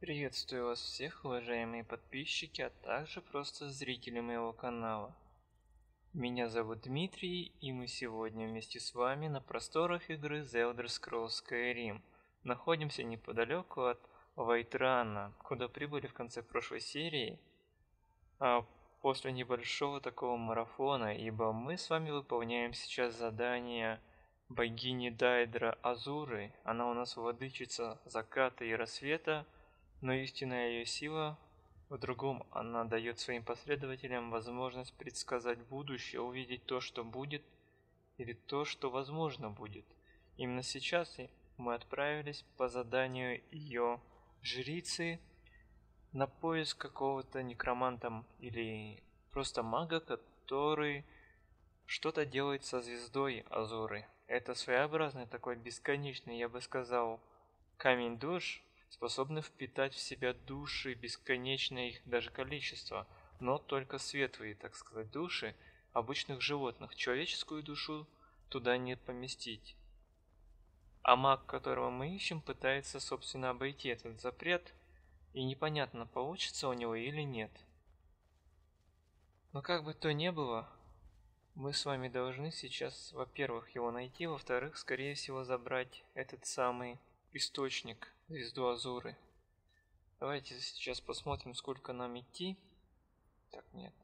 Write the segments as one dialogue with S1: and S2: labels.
S1: Приветствую вас всех, уважаемые подписчики, а также просто зрители моего канала. Меня зовут Дмитрий, и мы сегодня вместе с вами на просторах игры The Elder Scrolls Skyrim. Находимся неподалеку от Вайтрана, куда прибыли в конце прошлой серии, а после небольшого такого марафона, ибо мы с вами выполняем сейчас задание богини Дайдра Азуры. Она у нас владычица заката и рассвета, но истинная ее сила в другом. Она дает своим последователям возможность предсказать будущее, увидеть то, что будет, или то, что возможно будет. Именно сейчас мы отправились по заданию ее жрицы на поиск какого-то некроманта или просто мага, который что-то делает со звездой Азуры. Это своеобразный такой бесконечный, я бы сказал, камень душ, способны впитать в себя души, бесконечное их даже количество, но только светлые, так сказать, души обычных животных. Человеческую душу туда не поместить. А маг, которого мы ищем, пытается, собственно, обойти этот запрет, и непонятно, получится у него или нет. Но как бы то ни было, мы с вами должны сейчас, во-первых, его найти, во-вторых, скорее всего, забрать этот самый источник, звезду Азуры. Давайте сейчас посмотрим, сколько нам идти. Так, нет.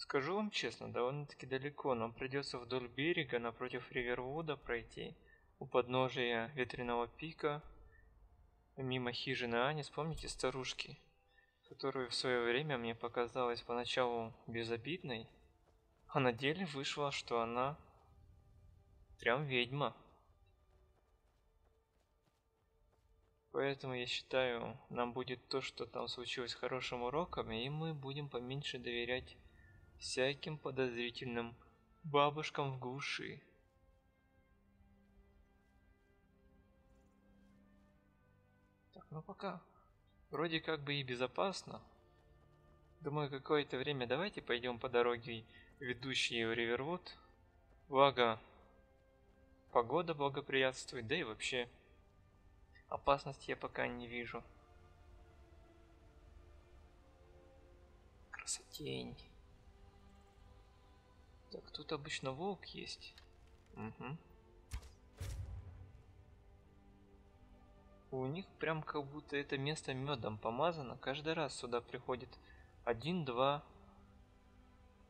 S1: Скажу вам честно, довольно-таки далеко. Нам придется вдоль берега напротив Ривервуда пройти. У подножия ветреного пика. Мимо хижины Ани, вспомните старушки, которую в свое время мне показалась поначалу безобидной, а на деле вышло, что она прям ведьма. Поэтому я считаю, нам будет то, что там случилось хорошим уроком, и мы будем поменьше доверять всяким подозрительным бабушкам в глуши. Так, ну пока вроде как бы и безопасно. Думаю, какое-то время давайте пойдем по дороге, ведущей в Ривервуд. Благо, погода благоприятствует, да и вообще Опасности я пока не вижу. Красотень. Так, тут обычно волк есть. Угу. У них прям как будто это место медом помазано. Каждый раз сюда приходит один-два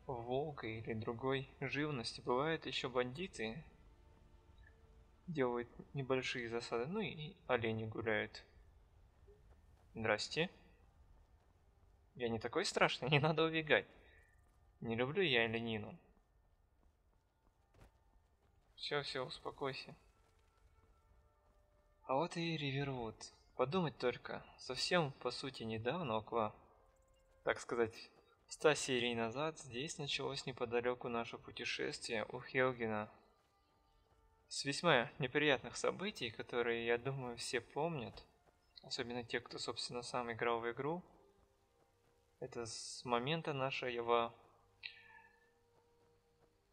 S1: волка или другой живности. Бывают еще бандиты, делают небольшие засады, ну и олени гуляют. Здрасте. Я не такой страшный, не надо убегать. Не люблю я оленину. Все, все, успокойся. А вот и Ривервуд. Подумать только, совсем по сути недавно, около, так сказать, 100 серий назад, здесь началось неподалеку наше путешествие у Хелгена с весьма неприятных событий, которые, я думаю, все помнят, особенно те, кто, собственно, сам играл в игру. Это с момента нашего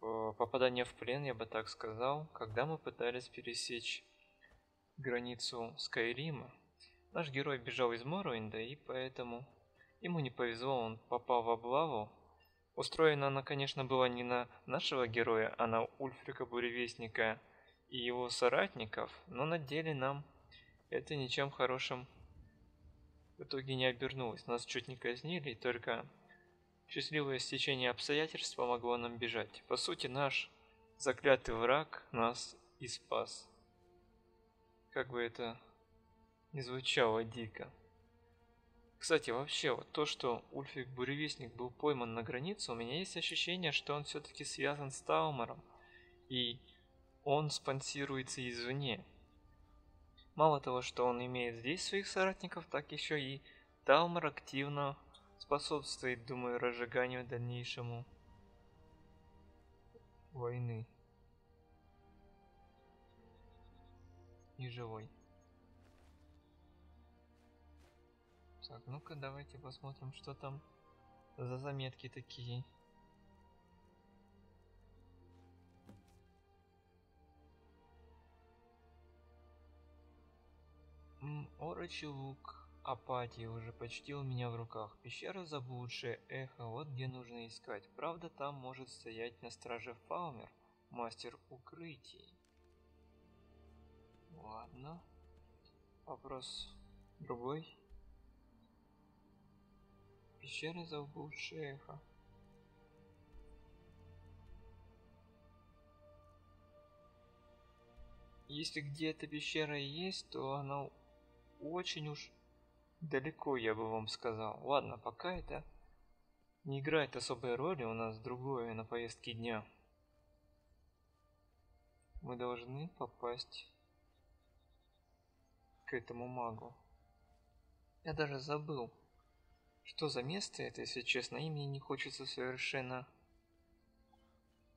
S1: э, попадания в плен, я бы так сказал, когда мы пытались пересечь границу Скайрима. Наш герой бежал из Моруинда, и поэтому ему не повезло, он попал в облаву. Устроена она, конечно, была не на нашего героя, а на Ульфрика Буревестника – и его соратников, но на деле нам это ничем хорошим в итоге не обернулось. Нас чуть не казнили, и только счастливое стечение обстоятельств помогло нам бежать. По сути, наш заклятый враг нас и спас. Как бы это не звучало дико. Кстати, вообще, вот то, что Ульфик Буревестник был пойман на границе, у меня есть ощущение, что он все-таки связан с Таумером. И он спонсируется извне. Мало того, что он имеет здесь своих соратников, так еще и Талмар активно способствует, думаю, разжиганию дальнейшему войны. И живой. Так, ну-ка давайте посмотрим, что там за заметки такие. Орочий лук апатии уже почти у меня в руках. Пещера заблудшая, эхо, вот где нужно искать. Правда, там может стоять на страже Фаумер, мастер укрытий. Ладно. Вопрос другой. Пещера заблудшая эхо. Если где-то пещера есть, то она очень уж далеко, я бы вам сказал. Ладно, пока это не играет особой роли, у нас другое на повестке дня. Мы должны попасть к этому магу. Я даже забыл, что за место это, если честно, и мне не хочется совершенно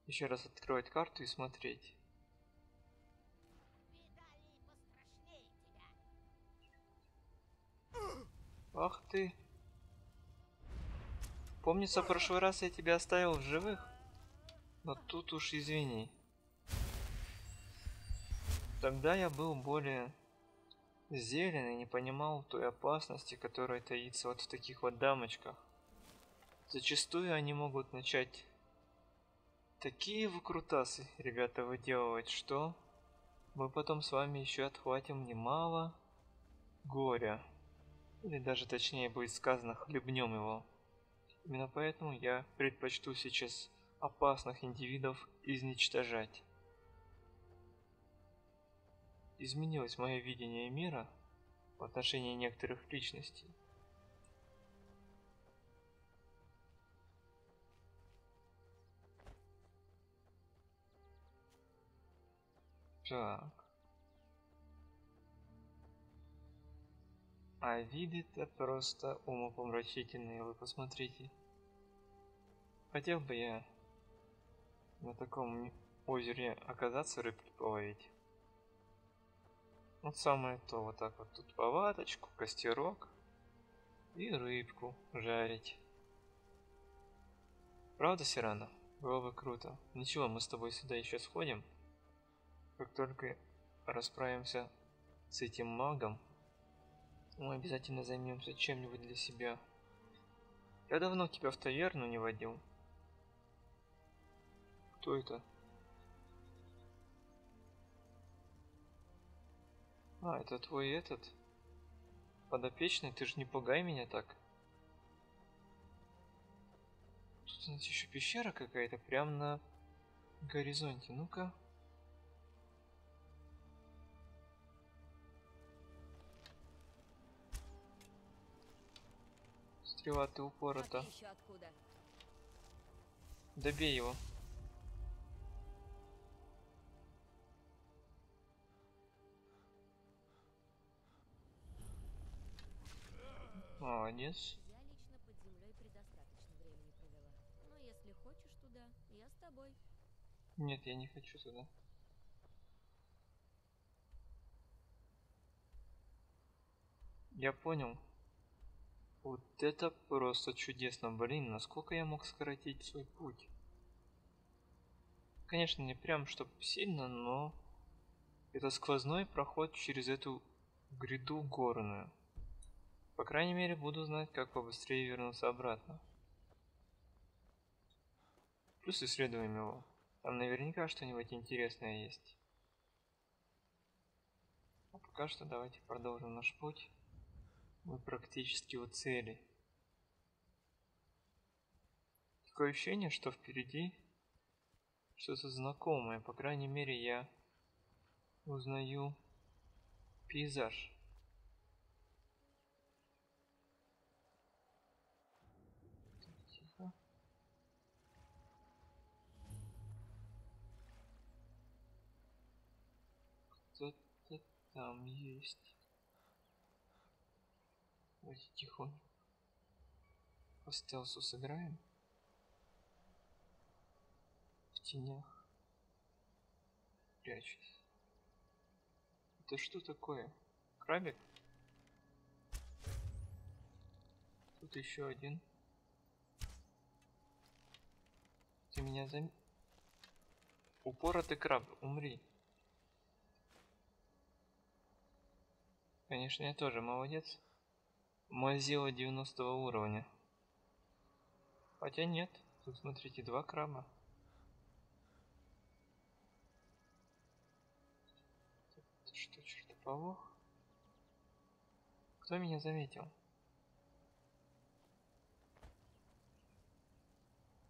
S1: еще раз открывать карту и смотреть. Ах ты. Помнится, в прошлый раз я тебя оставил в живых. Но тут уж извини. Тогда я был более зелен и не понимал той опасности, которая таится вот в таких вот дамочках. Зачастую они могут начать такие выкрутасы, ребята, выделывать, что мы потом с вами еще отхватим немало горя. Или даже точнее будет сказано, хлебнем его. Именно поэтому я предпочту сейчас опасных индивидов изничтожать. Изменилось мое видение мира в отношении некоторых личностей. Так. А виды-то просто умопомрачительные, вы посмотрите. Хотел бы я на таком озере оказаться рыбки половить. Вот самое то, вот так вот тут поваточку, костерок и рыбку жарить. Правда, Сирана? Было бы круто. Ничего, мы с тобой сюда еще сходим. Как только расправимся с этим магом, мы обязательно займемся чем-нибудь для себя. Я давно тебя в таверну не водил. Кто это? А, это твой этот? Подопечный? Ты же не пугай меня так. Тут у нас еще пещера какая-то, прям на горизонте. Ну-ка. Стрела, ты упорота. Добей его. Молодец.
S2: Я лично под землей предостаточно времени провела. Но если хочешь туда, я с тобой.
S1: Нет, я не хочу туда. Я понял. Вот это просто чудесно, блин, насколько я мог сократить свой путь. Конечно, не прям чтоб сильно, но это сквозной проход через эту гряду горную. По крайней мере, буду знать, как побыстрее вернуться обратно. Плюс исследуем его. Там наверняка что-нибудь интересное есть. А пока что давайте продолжим наш путь. Мы практически у цели. Такое ощущение, что впереди что-то знакомое. По крайней мере, я узнаю пейзаж. Кто-то там есть. Давайте тихонько. По стелсу сыграем. В тенях. Прячусь. Это что такое? Крабик? Тут еще один. Ты меня зам... Упоротый краб, умри. Конечно, я тоже молодец. Мазила 90 уровня. Хотя нет, тут смотрите, два краба. Это что, чертополох? Кто меня заметил?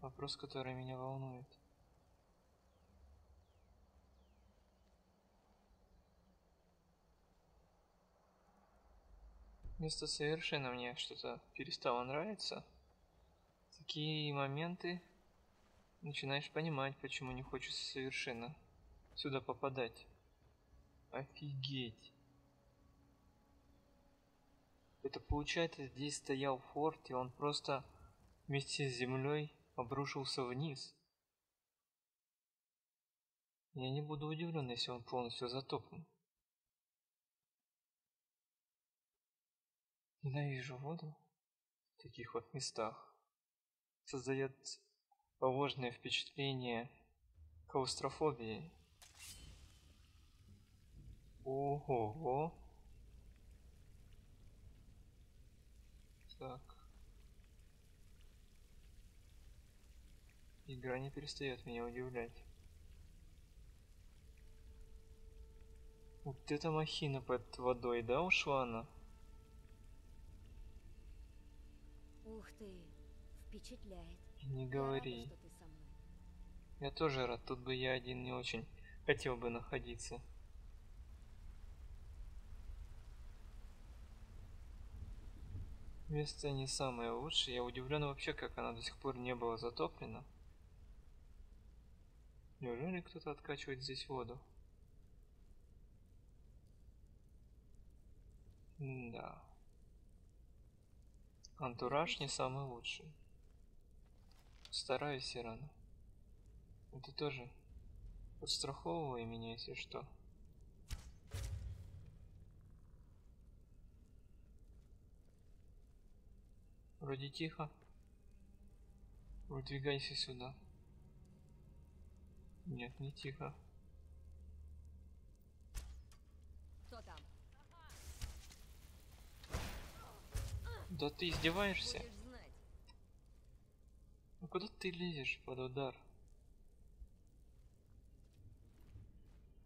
S1: Вопрос, который меня волнует. Место совершенно мне что-то перестало нравиться. Такие моменты начинаешь понимать, почему не хочется совершенно сюда попадать. Офигеть. Это получается, здесь стоял форт, и он просто вместе с землей обрушился вниз. Я не буду удивлен, если он полностью затоплен. Ненавижу воду в таких вот местах. Создает ложное впечатление клаустрофобии. Ого. Так. Игра не перестает меня удивлять. Вот эта махина под водой, да, ушла она?
S2: Ух ты, впечатляет.
S1: Не
S2: Я
S1: говори.
S2: рада, со мной.
S1: Я тоже рад, тут бы я один не очень хотел бы находиться. Место не самое лучшее. Я удивлен вообще, как она до сих пор не была затоплена. Неужели кто-то откачивает здесь воду? Да. Антураж не самый лучший. Стараюсь. Но ты тоже подстраховывай меня, если что. Вроде тихо. Выдвигайся сюда. Нет, не тихо.
S2: Кто там?
S1: Да ты издеваешься? Ну куда ты лезешь под удар?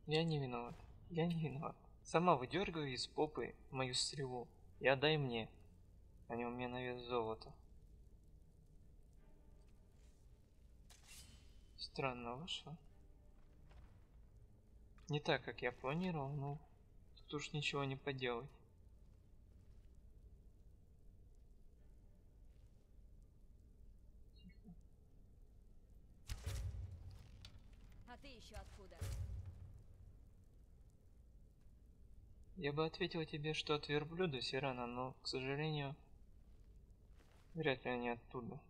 S1: Я не виноват. Я не виноват. Сама выдергивай из попы мою стрелу и отдай мне. Они у меня на вес золота. Странно вышло. Не так, как я планировал, но тут уж ничего не поделать. Тихо.
S2: А ты еще откуда?
S1: Я бы ответил тебе, что от верблюда Сирана, но, к сожалению, вряд ли они оттуда.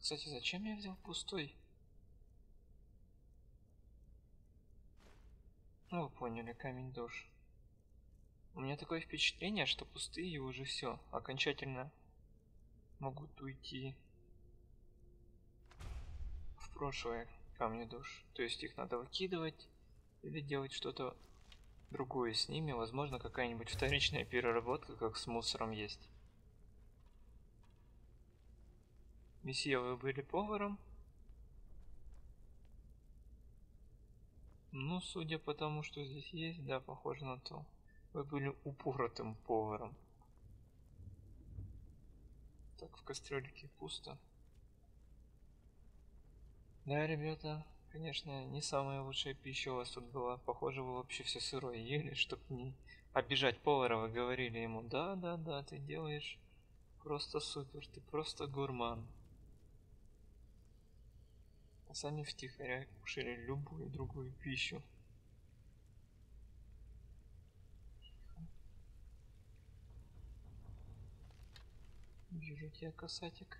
S1: Кстати, зачем я взял пустой? Ну, вы поняли, камень душ. У меня такое впечатление, что пустые уже все, окончательно могут уйти в прошлое камни душ. То есть их надо выкидывать или делать что-то другое с ними. Возможно, какая-нибудь вторичная переработка, как с мусором есть. Месье, вы были поваром? Ну, судя по тому, что здесь есть, да, похоже на то. Вы были упоротым поваром. Так, в кастрюльке пусто. Да, ребята, конечно, не самая лучшая пища у вас тут была. Похоже, вы вообще все сырое ели, чтобы не обижать повара. Вы говорили ему, да, да, да, ты делаешь просто супер, ты просто гурман. А сами втихаря кушали любую другую пищу. Вижу тебя, касатик.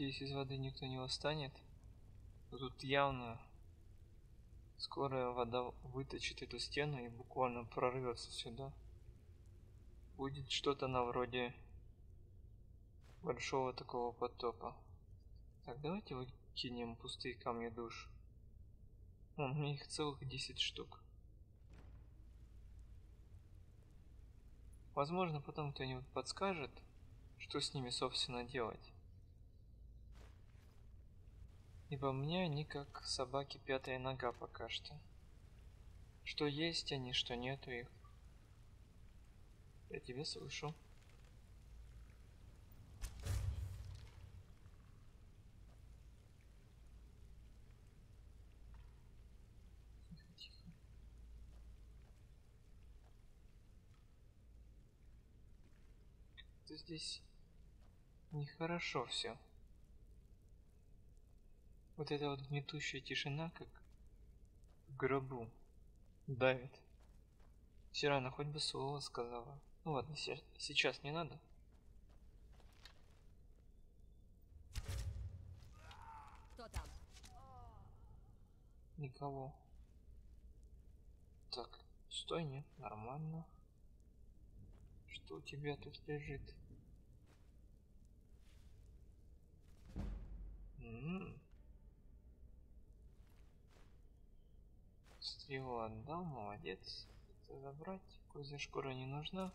S1: Надеюсь, из воды никто не восстанет. Но тут явно скоро вода выточит эту стену и буквально прорвется сюда. Будет что-то на вроде большого такого потопа. Так, давайте выкинем пустые камни душ. У меня их целых 10 штук. Возможно, потом кто-нибудь подскажет, что с ними, собственно, делать. Ибо меня они как собаки пятая нога пока что. Что есть они, что нету их. Я тебя слышу. здесь нехорошо все. Вот эта вот гнетущая тишина, как в гробу, давит. Все равно хоть бы слово сказала. Ну ладно, сейчас не надо.
S2: Кто там?
S1: Никого. Так, стой, нет, нормально. Что у тебя тут лежит? Стрелу отдал, молодец. Это забрать. Козья шкура не нужна.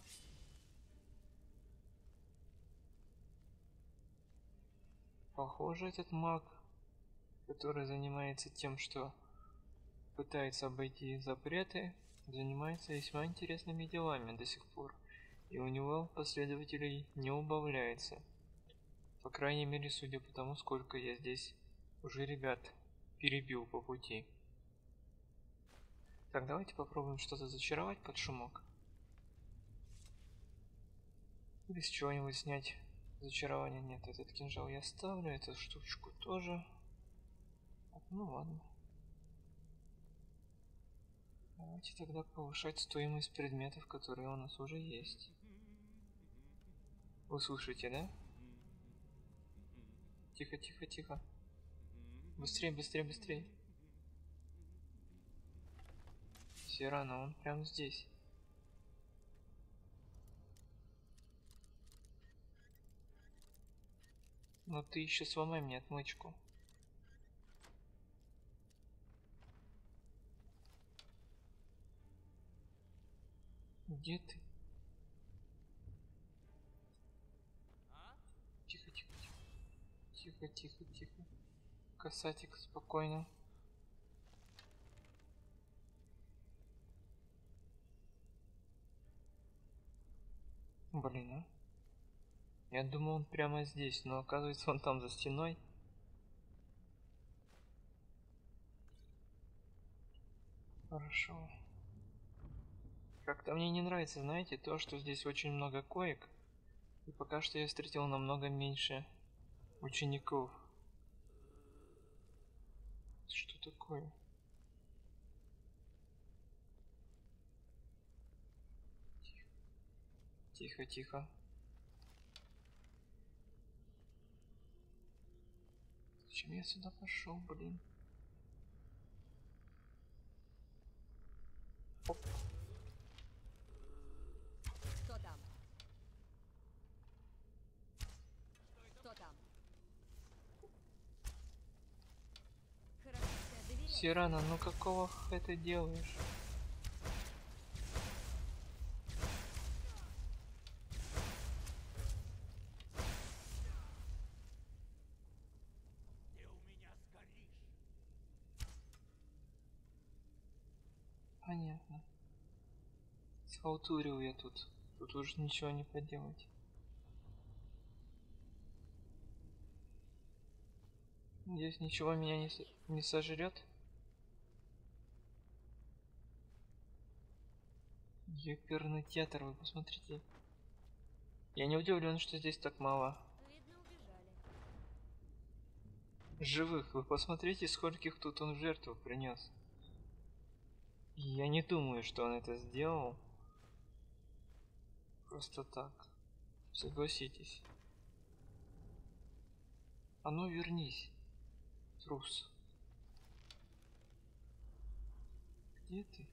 S1: Похоже, этот маг, который занимается тем, что пытается обойти запреты, занимается весьма интересными делами до сих пор. И у него последователей не убавляется. По крайней мере, судя по тому, сколько я здесь уже ребят перебил по пути. Так, давайте попробуем что-то зачаровать под шумок. Или с чего-нибудь снять зачарование. Нет, этот кинжал я ставлю, эту штучку тоже. Ну ладно. Давайте тогда повышать стоимость предметов, которые у нас уже есть. Вы слушаете, да? Тихо, тихо, тихо. Быстрее, быстрее, быстрее. Сирана, он прям здесь. Но ты еще сломай мне отмычку. Где ты? Тихо, тихо, тихо. Касатик, спокойно. Блин, а? Я думал, он прямо здесь, но оказывается, он там за стеной. Хорошо. Как-то мне не нравится, знаете, то, что здесь очень много коек. И пока что я встретил намного меньше учеников. Что такое? Тихо, тихо. Зачем я сюда пошел, блин? Оп. Сирана, ну какого х ты делаешь? Понятно. Схалтурил я тут. Тут уже ничего не поделать. Здесь ничего меня не, не сожрет. Оперный театр, вы посмотрите. Я не удивлен, что здесь так мало. Живых, вы посмотрите, скольких тут он в жертву принес. Я не думаю, что он это сделал. Просто так. Согласитесь. А ну вернись, трус. Где ты?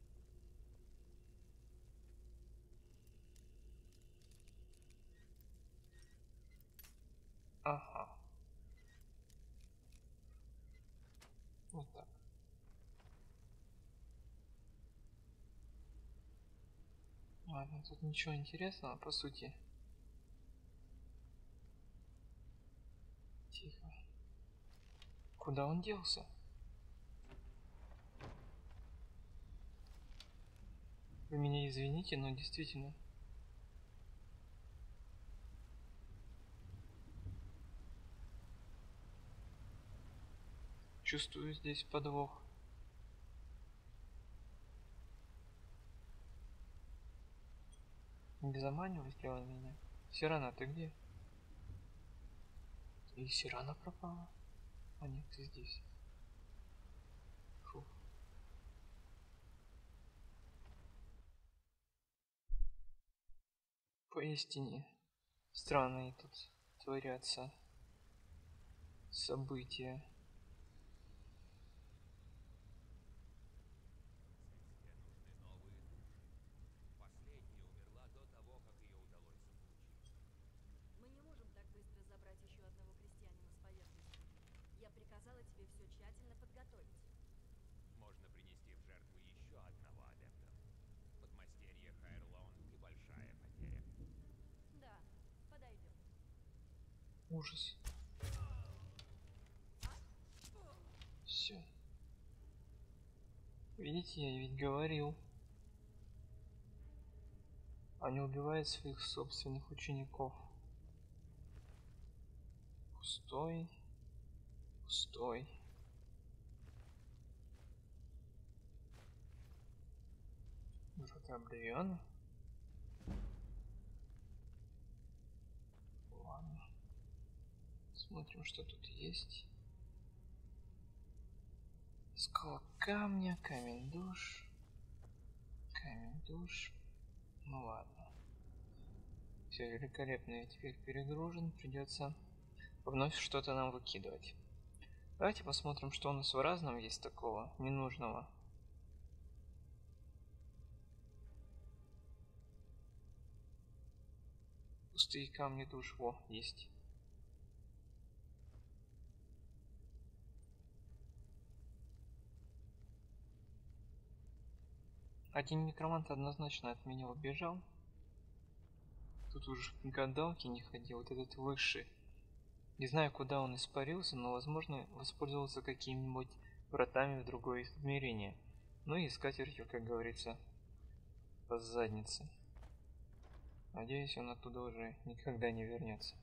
S1: Ага. Вот так. Ладно, тут ничего интересного, по сути. Тихо. Куда он делся? Вы меня извините, но действительно. Чувствую здесь подвох. Не заманивай сделай меня. Сирана, ты где? И Сирана пропала? А нет, ты здесь. Фу. Поистине странные тут творятся события.
S2: Мы не можем так быстро забрать еще одного крестьянина с поверхности. Я приказала тебе все тщательно подготовить.
S3: Можно принести в жертву еще одного адепта. Подмастерье Хайрлон и большая потеря.
S2: Да, подойдет.
S1: Ужас. Все. Видите, я ведь говорил. Они убивают своих собственных учеников. Пустой. Пустой. Врата Обливиона? Ладно. Смотрим, что тут есть. Скала камня, камень душ. Камень душ. Ну ладно. Все великолепно, я теперь перегружен, придется вновь что-то нам выкидывать. Давайте посмотрим, что у нас в разном есть такого ненужного. Пустые камни душ, во, есть. Один некромант однозначно от меня убежал. Тут уже к гадалке не ходил, вот этот высший. Не знаю, куда он испарился, но, возможно, воспользовался какими-нибудь вратами в другое измерение. Ну и скатертью, как говорится, по заднице. Надеюсь, он оттуда уже никогда не вернется.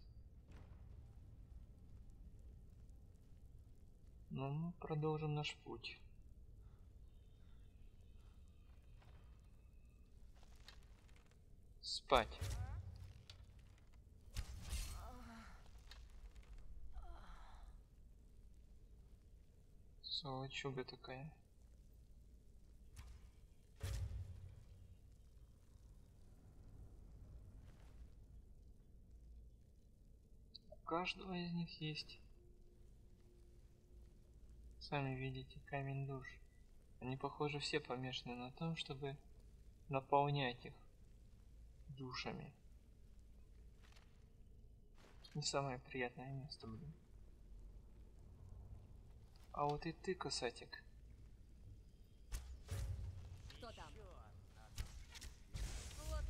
S1: Но мы продолжим наш путь. Спать. Сволочуга такая. У каждого из них есть. Сами видите, камень душ. Они, похоже, все помешаны на том, чтобы наполнять их душами. Не самое приятное место, блин. А вот и ты, касатик.
S2: Кто там? Вот.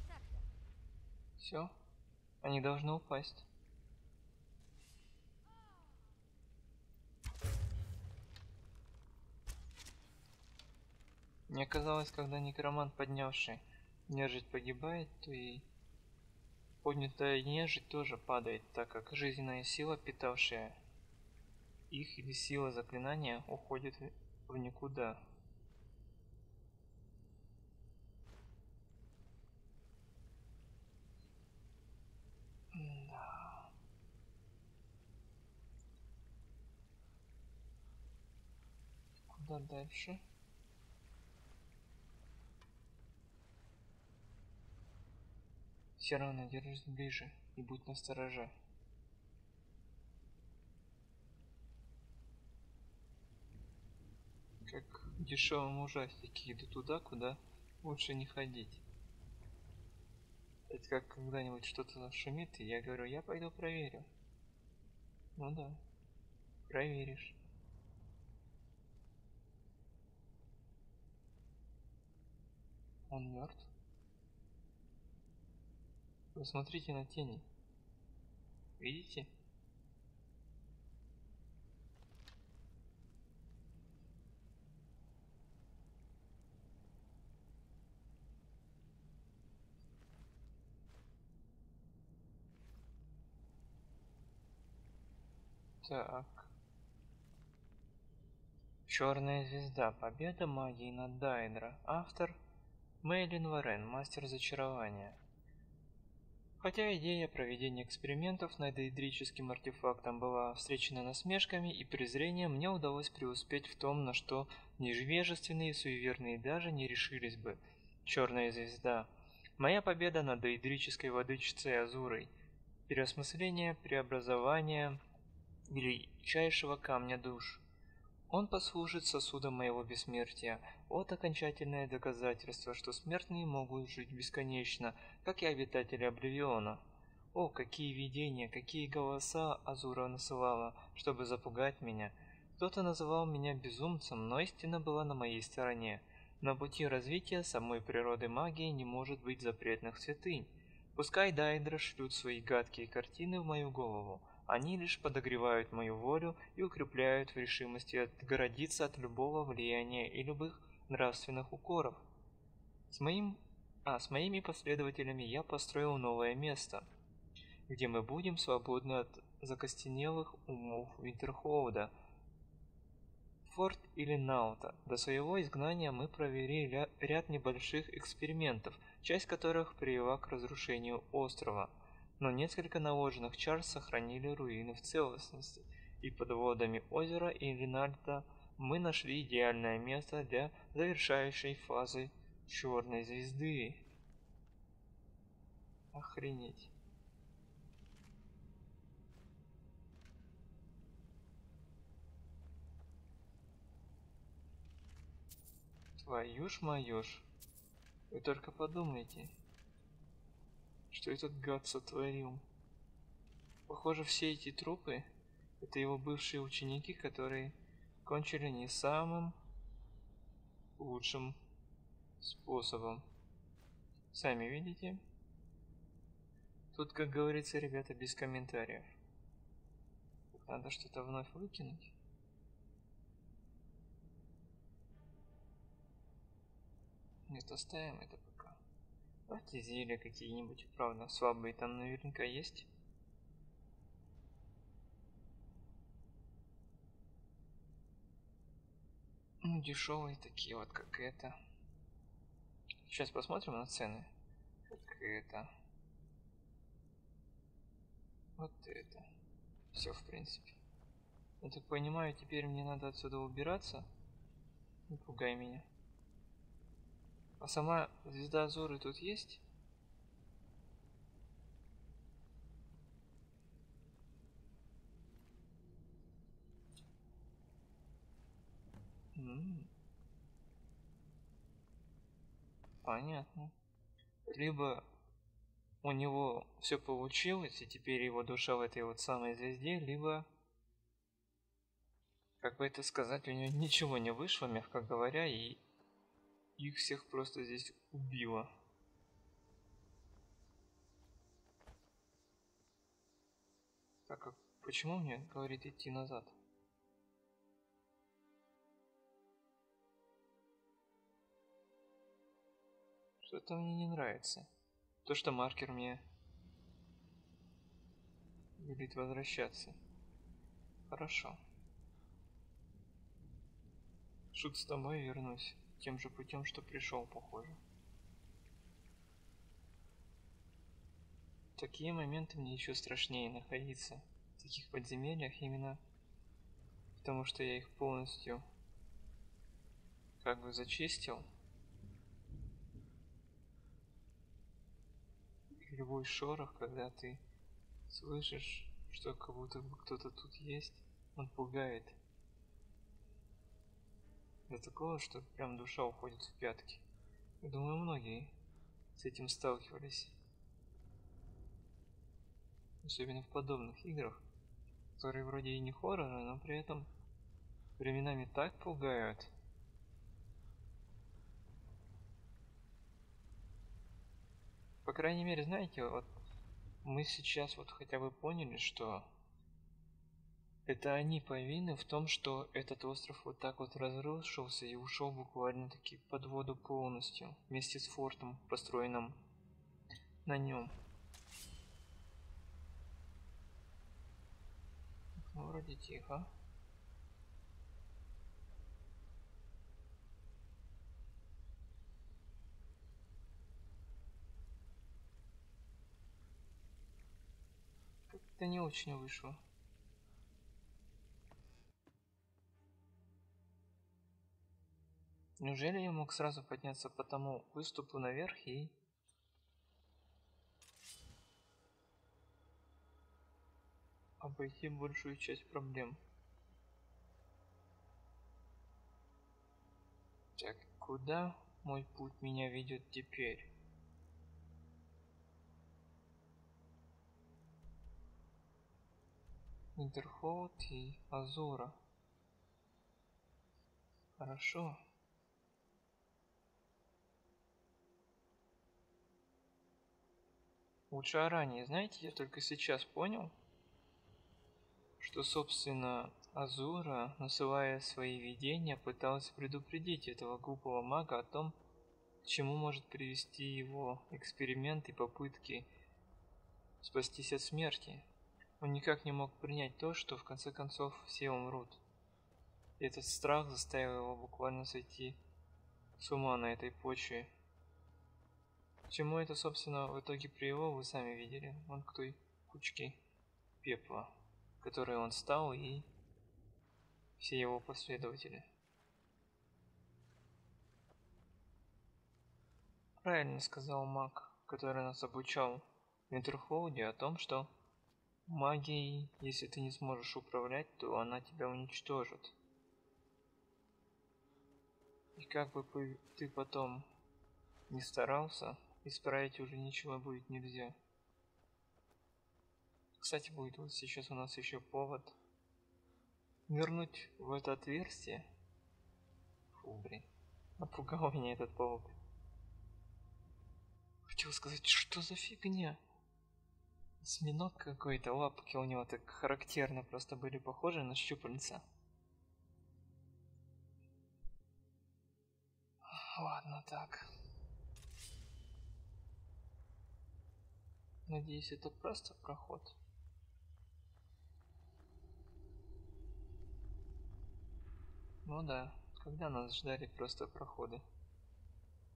S1: Все? Они должны упасть. Мне казалось, когда некромант, поднявший нежить, погибает, то и поднятая нежить тоже падает, так как жизненная сила, питавшая их или сила заклинания, уходит в никуда. Да. Куда дальше? все равно держись ближе и будь настороже. Как в дешевом ужастике, иду туда, куда лучше не ходить. Это как когда-нибудь что-то шумит, и я говорю, я пойду проверю. Ну да, проверишь. Он мертв? Посмотрите на тени. Видите? Так. Черная звезда. Победа магии над Дайдра. Автор Мейлин Варен, мастер зачарования. Хотя идея проведения экспериментов над идрическим артефактом была встречена насмешками и презрением, мне удалось преуспеть в том, на что невежественные и суеверные даже не решились бы. Черная звезда. Моя победа над идрической владычицей Азурой. Переосмысление, преобразование величайшего камня душ. Он послужит сосудом моего бессмертия. Вот окончательное доказательство, что смертные могут жить бесконечно, как и обитатели Обливиона. О, какие видения, какие голоса Азура насылала, чтобы запугать меня. Кто-то называл меня безумцем, но истина была на моей стороне. На пути развития самой природы магии не может быть запретных святынь. Пускай Дайдра шлют свои гадкие картины в мою голову, они лишь подогревают мою волю и укрепляют в решимости отгородиться от любого влияния и любых нравственных укоров. С моим, а с моими последователями я построил новое место, где мы будем свободны от закостенелых умов Винтерхолда. Форт или Наута. До своего изгнания мы провели ряд небольших экспериментов, часть которых привела к разрушению острова – но несколько наложенных чар сохранили руины в целостности, и под водами озера Иринальта мы нашли идеальное место для завершающей фазы черной звезды. Охренеть. Твою ж мою ж. Вы только подумайте что этот гад сотворил. Похоже, все эти трупы — это его бывшие ученики, которые кончили не самым лучшим способом. Сами видите? Тут, как говорится, ребята, без комментариев. Надо что-то вновь выкинуть. Нет, оставим это Давайте зелья какие-нибудь, правда, слабые там наверняка есть. Дешевые такие вот, как это. Сейчас посмотрим на цены. Как это. Вот это. Все, в принципе. Я так понимаю, теперь мне надо отсюда убираться. Не пугай меня. А сама звезда Азуры тут есть? Понятно. Либо у него все получилось, и теперь его душа в этой вот самой звезде, либо, как бы это сказать, у него ничего не вышло, мягко говоря, и их всех просто здесь убило. Так, а почему мне говорит идти назад? Что-то мне не нравится. То, что маркер мне велит возвращаться. Хорошо. Шут с тобой вернусь тем же путем, что пришел, похоже. Такие моменты мне еще страшнее находиться в таких подземельях именно потому, что я их полностью как бы зачистил. И любой шорох, когда ты слышишь, что как будто кто-то тут есть, он пугает. До такого, что прям душа уходит в пятки. Я думаю, многие с этим сталкивались. Особенно в подобных играх, которые вроде и не хорроры, но при этом временами так пугают. По крайней мере, знаете, вот мы сейчас вот хотя бы поняли, что это они повинны в том, что этот остров вот так вот разрушился и ушел буквально-таки под воду полностью, вместе с фортом, построенным на нем. Ну, вроде тихо. Как-то не очень вышло. Неужели я мог сразу подняться по тому выступу наверх и... обойти большую часть проблем? Так, куда мой путь меня ведет теперь? Интерхолд и Азура. Хорошо. Лучше ранее, знаете, я только сейчас понял, что, собственно, Азура, насылая свои видения, пыталась предупредить этого глупого мага о том, к чему может привести его эксперимент и попытки спастись от смерти. Он никак не мог принять то, что в конце концов все умрут. И этот страх заставил его буквально сойти с ума на этой почве. Чему это, собственно, в итоге привело, вы сами видели. Он к той кучке пепла, которой он стал, и все его последователи. Правильно сказал маг, который нас обучал в Интерхолде о том, что магией, если ты не сможешь управлять, то она тебя уничтожит. И как бы ты потом не старался, Исправить уже ничего будет нельзя. Кстати, будет вот сейчас у нас еще повод нырнуть в это отверстие. Фу, блин. Напугал меня этот повод. Хотел сказать, что за фигня? Осьминог какой-то, лапки у него так характерно просто были похожи на щупальца. Ладно, так. Надеюсь, это просто проход. Ну да, когда нас ждали просто проходы.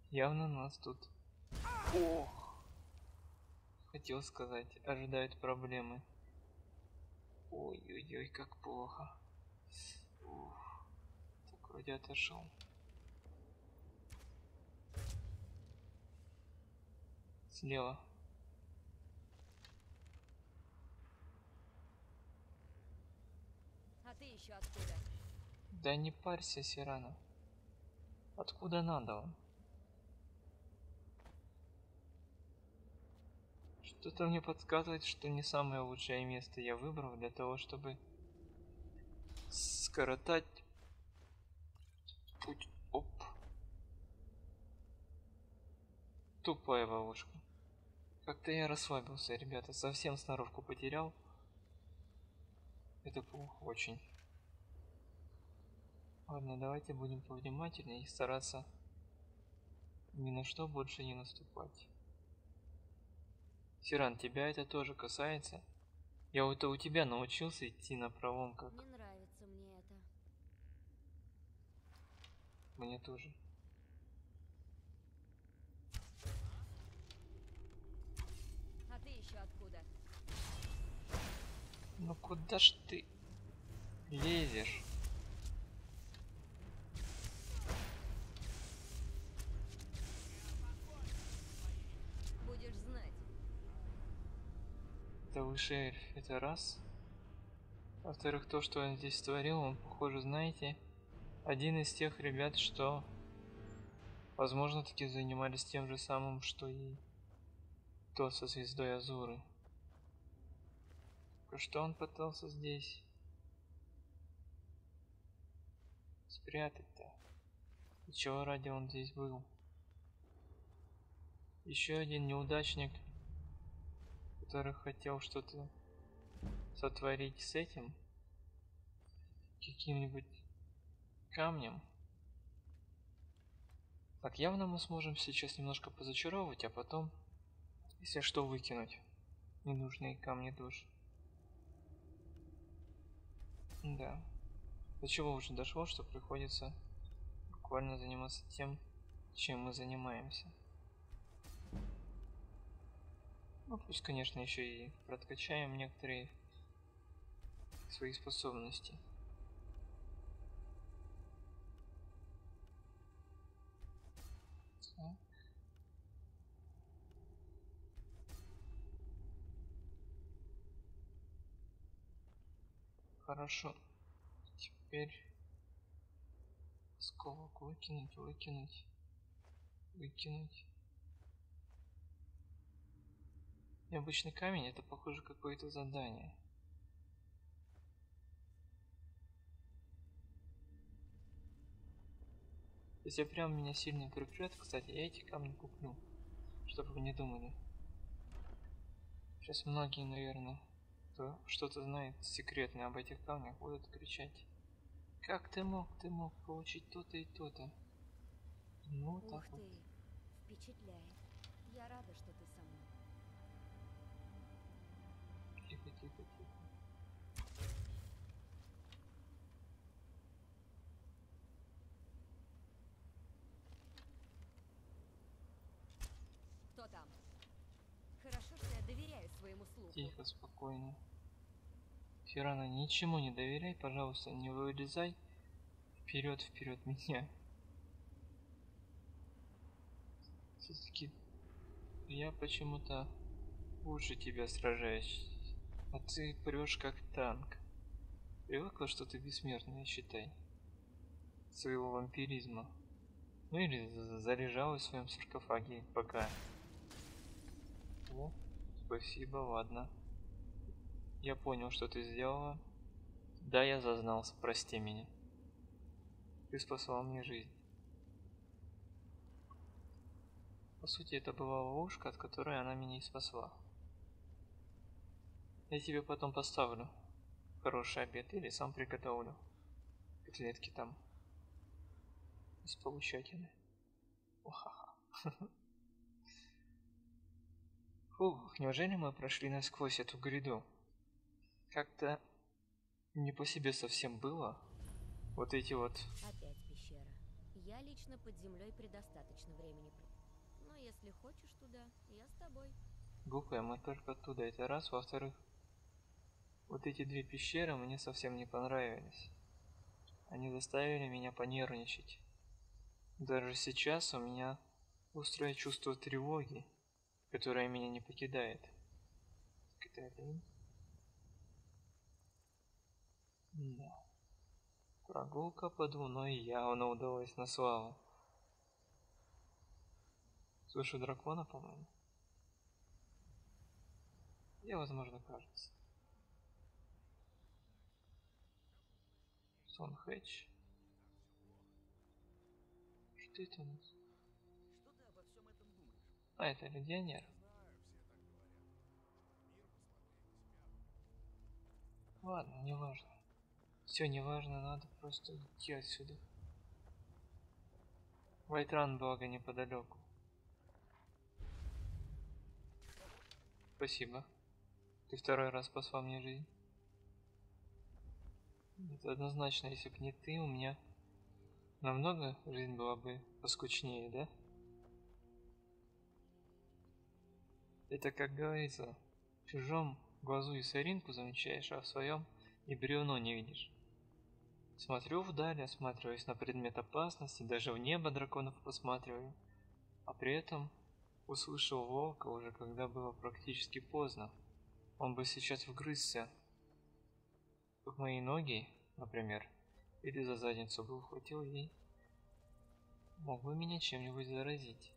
S1: Явно нас тут... Ох! Хотел сказать, ожидают проблемы. Ой-ой-ой, как плохо. Ух. Так, вроде отошел. Слева.
S2: еще откуда?
S1: Да не парься, Сирана. Откуда надо вам? Что-то мне подсказывает, что не самое лучшее место я выбрал для того, чтобы скоротать путь. Оп. Тупая ловушка. Как-то я расслабился, ребята. Совсем сноровку потерял. Это плохо очень. Ладно, давайте будем повнимательнее и стараться ни на что больше не наступать. Сиран, тебя это тоже касается? Я вот у тебя научился идти на правом как...
S2: Не нравится мне это.
S1: Мне тоже.
S2: А ты еще откуда?
S1: Ну куда ж ты лезешь? Это высший это раз. Во-вторых, то, что он здесь творил, он, похоже, знаете, один из тех ребят, что, возможно, таки занимались тем же самым, что и тот со звездой Азуры. Только что он пытался здесь спрятать-то? И чего ради он здесь был? Еще один неудачник, который хотел что-то сотворить с этим каким-нибудь камнем. Так, явно мы сможем сейчас немножко позачаровывать, а потом, если что, выкинуть ненужные камни душ. Да. До чего уже дошло, что приходится буквально заниматься тем, чем мы занимаемся. Ну, плюс, конечно, еще и прокачаем некоторые свои способности. Хорошо. Теперь сколок выкинуть, выкинуть, выкинуть. Необычный камень это похоже какое-то задание. Если прям меня сильно припрет, кстати, я эти камни куплю, чтобы вы не думали. Сейчас многие, наверное, кто что-то знает секретное об этих камнях, будут кричать. Как ты мог, ты мог получить то-то и то-то? Ну,
S2: Ух
S1: так
S2: ты,
S1: вот.
S2: впечатляет. Я рада, что
S1: Тихо, спокойно. Фирана, ничему не доверяй, пожалуйста, не вылезай вперед, вперед меня. Все-таки я почему-то лучше тебя сражаюсь, а ты прешь как танк. Привыкла, что ты бессмертная, считай. Своего вампиризма. Ну или за- заряжалась в своем саркофаге пока. Спасибо, ладно. Я понял, что ты сделала. Да, я зазнался, прости меня. Ты спасла мне жизнь. По сути, это была ловушка, от которой она меня и спасла. Я тебе потом поставлю хороший обед или сам приготовлю. Котлетки там. Из получатины. Охаха. Фух, неужели мы прошли насквозь эту гряду? Как-то не по себе совсем было. Вот эти вот...
S2: Опять пещера. Я лично под землей предостаточно времени. Но если хочешь туда, я с тобой.
S1: Глупые, мы только оттуда, это раз. Во-вторых, вот эти две пещеры мне совсем не понравились. Они заставили меня понервничать. Даже сейчас у меня острое чувство тревоги, которое меня не покидает. Лень. Да. Прогулка под луной явно удалась на славу. Слышу дракона, по-моему. Мне, возможно, кажется. Сон Хэтч. Что это у нас? А, это легионер. Ладно, неважно. Все неважно, надо просто идти отсюда. Вайтран, благо, неподалеку. Спасибо. Ты второй раз спасла мне жизнь. Это однозначно, если бы не ты, у меня намного жизнь была бы поскучнее, да? Это как говорится, в чужом глазу и соринку замечаешь, а в своем и бревно не видишь. Смотрю вдаль, осматриваясь на предмет опасности, даже в небо драконов посматриваю, а при этом услышал волка уже когда было практически поздно. Он бы сейчас вгрызся в мои ноги, например, или за задницу бы ухватил ей. Мог бы меня чем-нибудь заразить.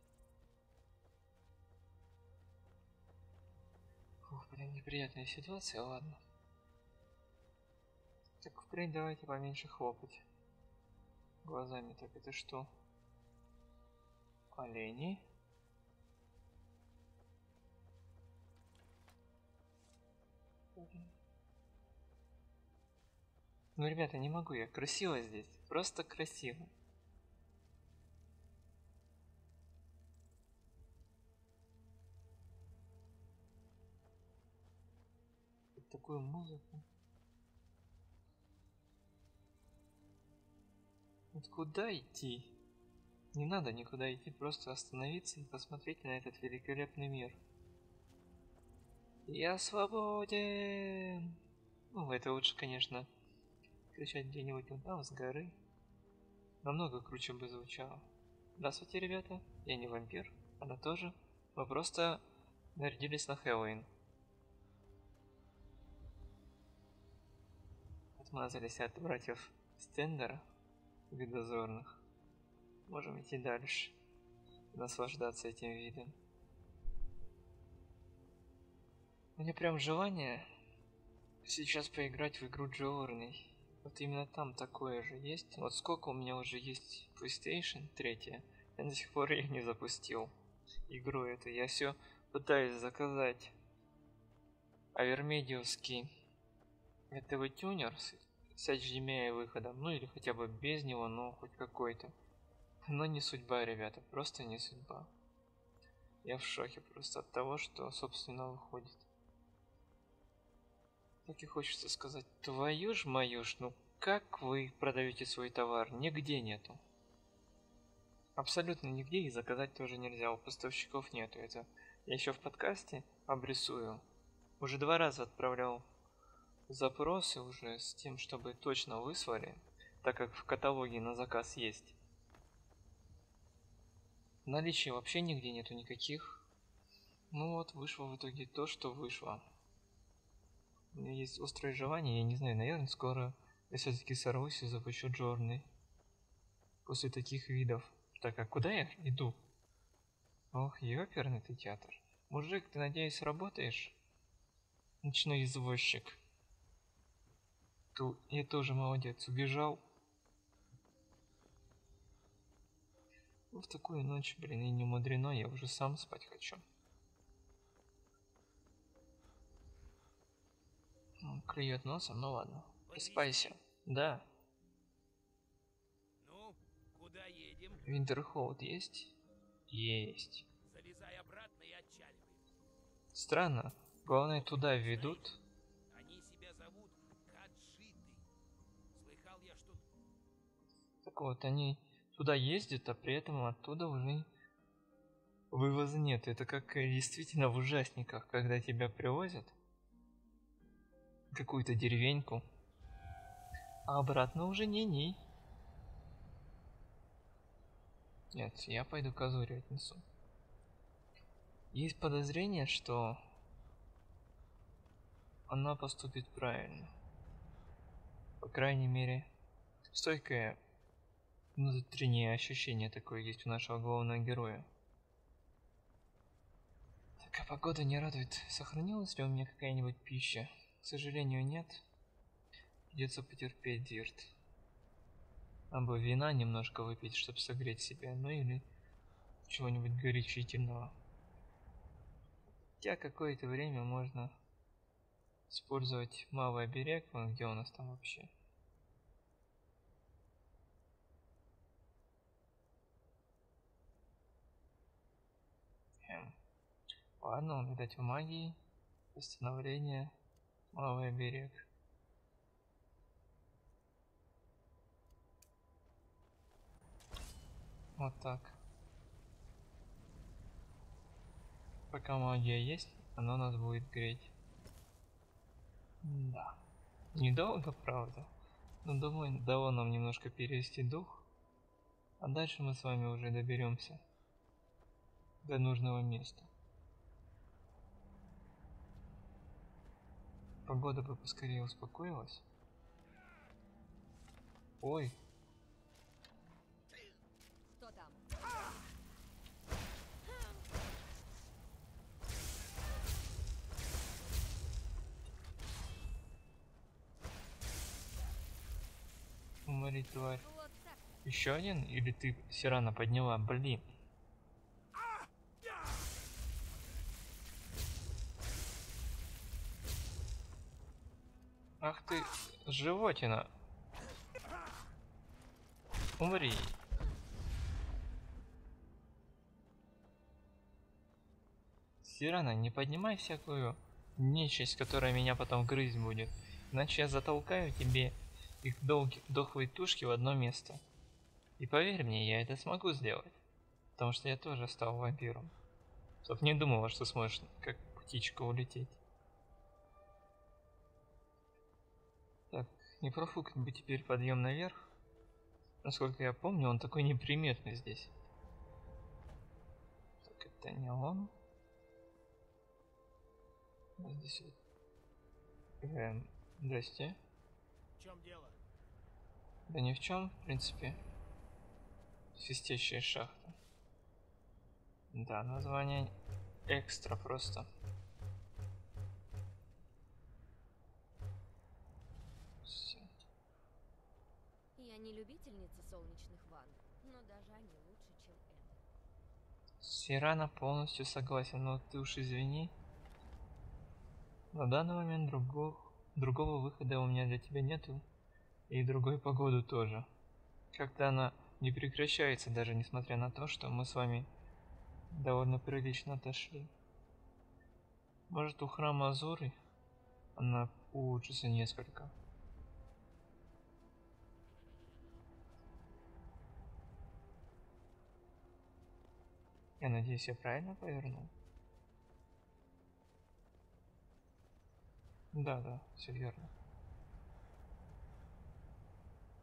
S1: Неприятная ситуация, ладно. Так, впредь давайте поменьше хлопать. Глазами, так это что? Олени? Ну, ребята, не могу я. Красиво здесь. Просто красиво. Такую музыку. Вот идти? Не надо никуда идти, просто остановиться и посмотреть на этот великолепный мир. Я свободен! Ну, это лучше, конечно, кричать где-нибудь вон там, с горы. Намного круче бы звучало. Здравствуйте, ребята. Я не вампир. Она тоже. Мы просто нарядились на Хэллоуин. Отмазались от братьев Стендера, видозорных. Можем идти дальше. Наслаждаться этим видом. Мне прям желание сейчас поиграть в игру Journey. Вот именно там такое же есть. Вот сколько у меня уже есть PlayStation 3. Я до сих пор ее не запустил. Игру эту. Я все пытаюсь заказать. Авермедиевский. Это вы тюнер с, с HDMI выходом. Ну или хотя бы без него, но хоть какой-то. Но не судьба, ребята. Просто не судьба. Я в шоке просто от того, что собственно выходит. Так и хочется сказать, твою ж мою ж, ну как вы продаете свой товар? Нигде нету. Абсолютно нигде и заказать тоже нельзя, у поставщиков нету. Это я еще в подкасте обрисую. Уже два раза отправлял запросы уже с тем, чтобы точно выслали, так как в каталоге на заказ есть. Наличия вообще нигде нету никаких. Ну вот, вышло в итоге то, что вышло. У меня есть острое желание, я не знаю, наверное, скоро я все-таки сорвусь и запущу Джорни. После таких видов. Так, а куда я иду? Ох, ёперный ты театр. Мужик, ты, надеюсь, работаешь? Ночной извозчик. Ту, я тоже молодец, убежал. В такую ночь, блин, и не мудрено, я уже сам спать хочу. Клюет носом, ну ладно. Просыпайся. Да.
S3: Ну, куда едем?
S1: Винтерхолд есть? Есть.
S3: Залезай обратно и отчаливай.
S1: Странно. Главное, туда ведут. Вот, они туда ездят, а при этом оттуда уже вывоза нет. Это как действительно в ужасниках, когда тебя привозят какую-то деревеньку, а обратно уже не-не. Нет, я пойду козырю отнесу. Есть подозрение, что она поступит правильно. По крайней мере, стойкое внутреннее ощущение такое есть у нашего главного героя. Так, а погода не радует. Сохранилась ли у меня какая-нибудь пища? К сожалению, нет. Придется потерпеть дирт. Надо бы вина немножко выпить, чтобы согреть себя, ну или чего-нибудь горячительного. Хотя какое-то время можно использовать малый оберег, вон где у нас там вообще. Эм. Ладно, он, видать, в магии. Восстановление. Малый оберег. Вот так. Пока магия есть, она нас будет греть. Да. Недолго, правда. Но думаю, дало нам немножко перевести дух. А дальше мы с вами уже доберемся до нужного места. Погода бы поскорее успокоилась. Ой,
S2: Кто там?
S1: умри, тварь.
S2: Вот.
S1: Еще один? Или ты Сирана подняла? Блин. Ты, животина. Умри. Сирана, не поднимай всякую нечисть, которая меня потом грызть будет. Иначе я затолкаю тебе их долги, дохлые тушки в одно место. И поверь мне, я это смогу сделать. Потому что я тоже стал вампиром. Чтоб не думала, что сможешь как птичка улететь. Не профукать бы теперь подъем наверх. Насколько я помню, он такой неприметный здесь. Так, это не он. Здесь вот. Эм, здрасте.
S4: В чем дело?
S1: Да ни в чем, в принципе. Свистящая шахта. Да, название экстра просто.
S2: Я не любительница солнечных ванн, но даже они лучше, чем это.
S1: Сирана полностью согласен, но ты уж извини. На данный момент другого, другого выхода у меня для тебя нету. И другой погоду тоже. Как-то она не прекращается, даже несмотря на то, что мы с вами довольно прилично отошли. Может у храма Азуры она улучшится несколько. Я надеюсь, я правильно повернул? Да, да, все верно.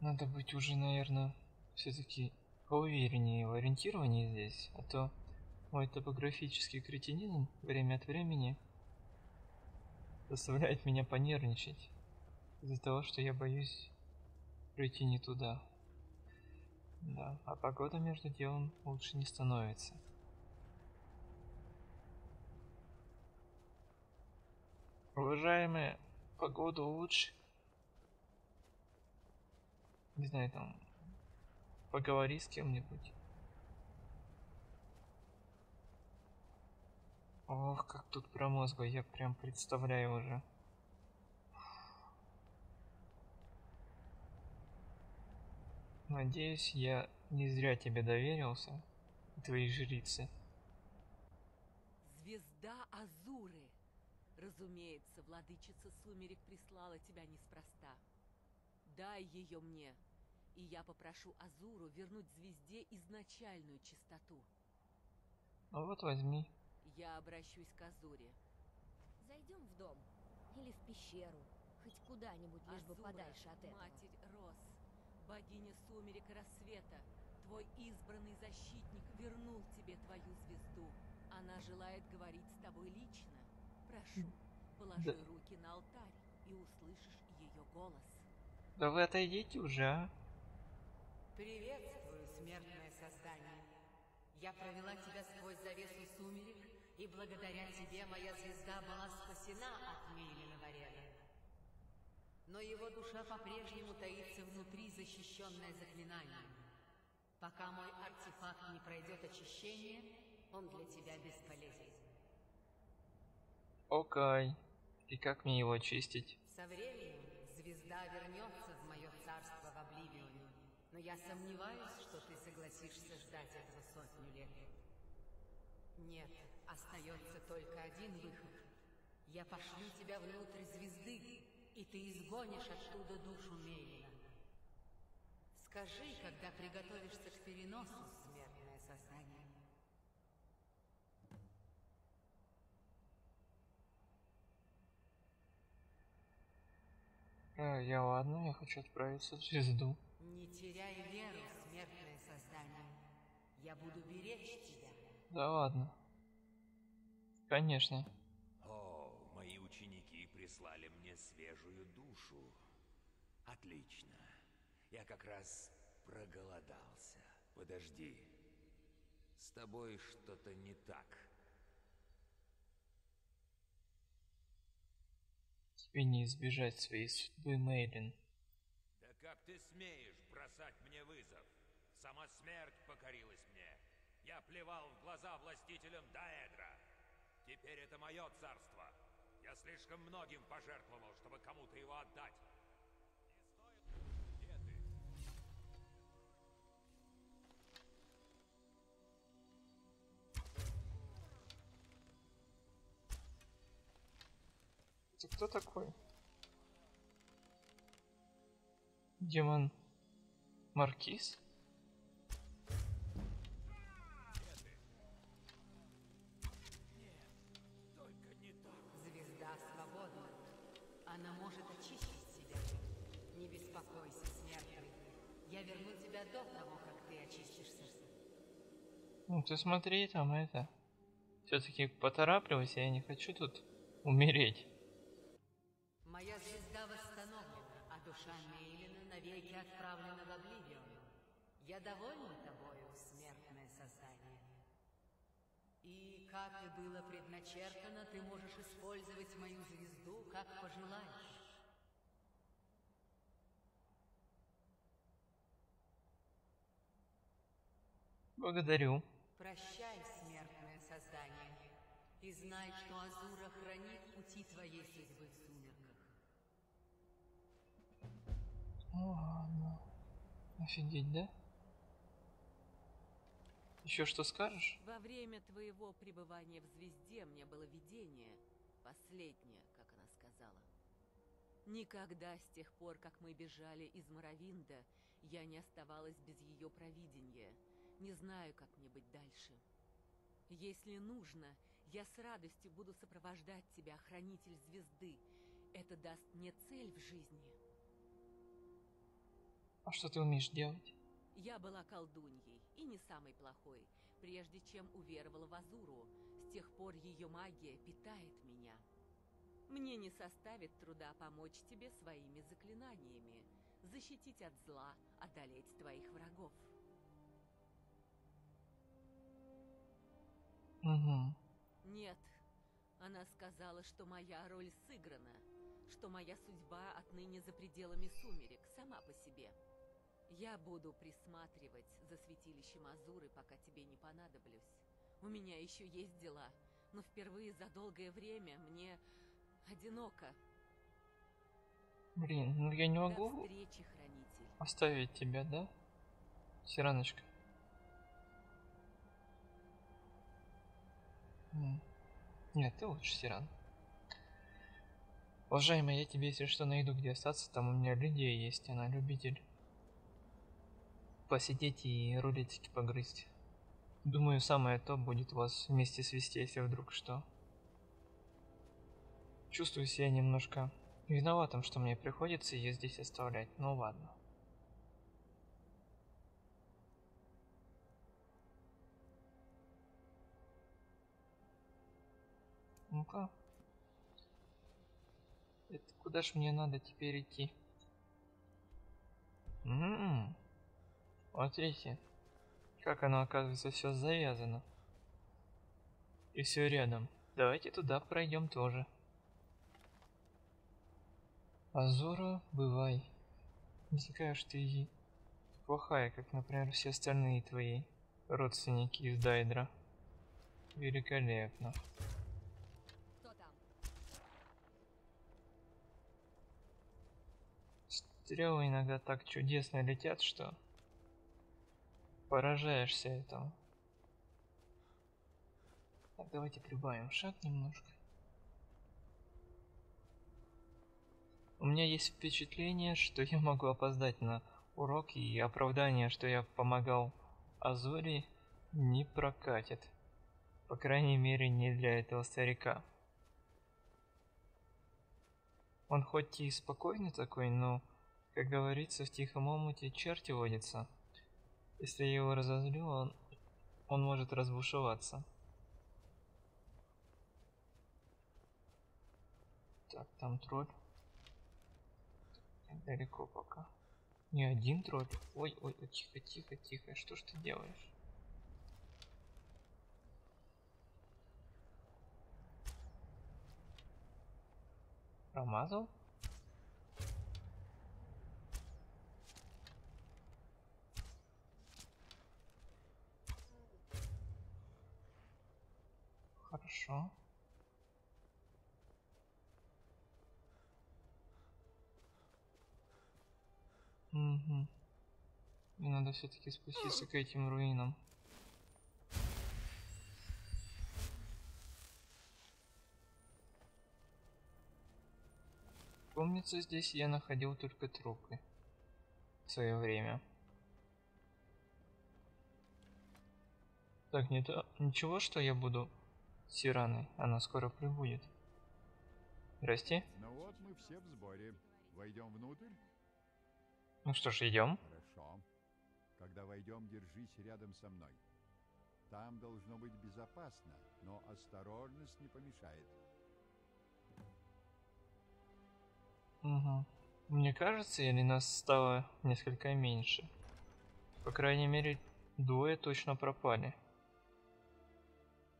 S1: Надо быть уже, наверное, все-таки поувереннее в ориентировании здесь, а то мой топографический кретинизм время от времени заставляет меня понервничать из-за того, что я боюсь прийти не туда. Да, а погода между делом лучше не становится. Уважаемые, погода лучше. Не знаю, там, поговори с кем-нибудь. Ох, как тут промозгло, я прям представляю уже. Надеюсь, я не зря тебе доверился, твоей жрице.
S5: Звезда Азуры. Разумеется, владычица сумерек прислала тебя неспроста. Дай ее мне, и я попрошу Азуру вернуть звезде изначальную чистоту.
S1: Ну вот возьми.
S5: Я обращусь к Азуре.
S2: Зайдем в дом или в пещеру, хоть куда-нибудь, лишь бы
S5: Азура,
S2: подальше от этого.
S5: Матерь Рос, богиня сумерек и рассвета, твой избранный защитник вернул тебе твою звезду. Она желает говорить с тобой лично. Прошу, положи
S1: Да.
S5: руки на алтарь и услышишь ее голос.
S1: Да вы отойдите уже, а?
S6: Приветствую, смертное создание. Я провела тебя сквозь завесу сумерек, и благодаря тебе моя звезда была спасена от Мейлина Вареда. Но его душа по-прежнему таится внутри, защищенная заклинанием. Пока мой артефакт не пройдет очищение, он для тебя бесполезен.
S1: Окей. И как мне его очистить?
S6: Со временем звезда вернется в мое царство в Обливионе, но я сомневаюсь, что ты согласишься ждать этого сотню лет. Нет, остается только один выход. Я пошлю тебя внутрь звезды, и ты изгонишь оттуда душу Мейлина. Скажи, когда приготовишься к переносу, смертное создание.
S1: Э, я ладно, я хочу отправиться в звезду.
S6: Не теряй веру, смертное создание. Я буду беречь тебя.
S1: Да ладно. Конечно.
S3: О, мои ученики прислали мне свежую душу. Отлично. Я как раз проголодался. Подожди. С тобой что-то не так.
S1: Тебе не избежать своей судьбы, Мейлин.
S3: Да как ты смеешь бросать мне вызов? Сама смерть покорилась мне. Я плевал в глаза властителям Даэдра. Теперь это мое царство. Я слишком многим пожертвовал, чтобы кому-то его отдать.
S1: Это кто такой? Демон Маркиз?
S3: Только не так.
S6: Звезда свободна. Она может очистить себя. Не беспокойся, смертный. Я верну тебя до того, как ты очистишься.
S1: Ну ты смотри там это. Все-таки поторапливайся, я не хочу тут умереть.
S6: Моя звезда восстановлена, а душа Мейлина навеки отправлена в Обливион. Я довольна тобою, смертное создание. И, как и было предначертано, ты можешь использовать мою звезду, как пожелаешь.
S1: Благодарю.
S6: Прощай, смертное создание, и знай, что Азура хранит пути твоей судьбы в.
S1: Ну ладно. Офигеть, да? Еще что скажешь?
S5: Во время твоего пребывания в звезде мне было видение, последнее, как она сказала. Никогда с тех пор, как мы бежали из Моровинда, я не оставалась без ее провидения. Не знаю, как мне быть дальше. Если нужно, я с радостью буду сопровождать тебя, хранитель звезды. Это даст мне цель в жизни.
S1: А что ты умеешь делать?
S5: Я была колдуньей, и не самой плохой, прежде чем уверовала в Азуру. С тех пор ее магия питает меня. Мне не составит труда помочь тебе своими заклинаниями, защитить от зла, одолеть твоих врагов.
S1: Угу.
S5: Нет, она сказала, что моя роль сыграна, что моя судьба отныне за пределами сумерек, сама по себе. Я буду присматривать за святилищем Азуры, пока тебе не понадоблюсь. У меня еще есть дела, но впервые за долгое время мне одиноко.
S1: Блин, ну я не
S5: До
S1: могу
S5: встречи, хранитель.
S1: оставить тебя, да? Сираночка. Нет, ты лучше, Сиран. Уважаемый, я тебе, если что, найду где остаться, там у меня людей есть, она любитель посидеть и рулетики погрызть. Думаю, самое то будет вас вместе свести, если вдруг что. Чувствую себя немножко виноватым, что мне приходится ее здесь оставлять. Ну ладно. Ну-ка. Это куда ж мне надо теперь идти? М-м-м. Смотрите, как оно оказывается все завязано. И все рядом. Давайте туда пройдем тоже. Азора, бывай. Не такая уж ты плохая, как, например, все остальные твои родственники из Дайдра. Великолепно. Стрелы иногда так чудесно летят, что поражаешься этому. Так, давайте прибавим шаг немножко. У меня есть впечатление, что я могу опоздать на урок, и оправдание, что я помогал Азори, не прокатит. По крайней мере, не для этого старика. Он хоть и спокойный такой, но, как говорится, в тихом омуте черти водятся. Если я его разозлю, он, он может разбушеваться. Так, там тролль. Далеко пока. Не один тролль. Ой, ой, ой, тихо, тихо, тихо. Что ж ты делаешь? Промазал? Хорошо. Угу. Мне надо все-таки спуститься к этим руинам. Помнится, здесь я находил только трупы в свое время. Так, не то, ничего, что я буду Сираной, она скоро прибудет. Здрасте.
S4: Ну вот мы все в сборе. Войдем внутрь?
S1: Ну что ж, идем.
S4: Хорошо. Когда войдем, держись рядом со мной. Там должно быть безопасно, но осторожность не помешает.
S1: Угу. Мне кажется, или нас стало несколько меньше. По крайней мере, двое точно пропали.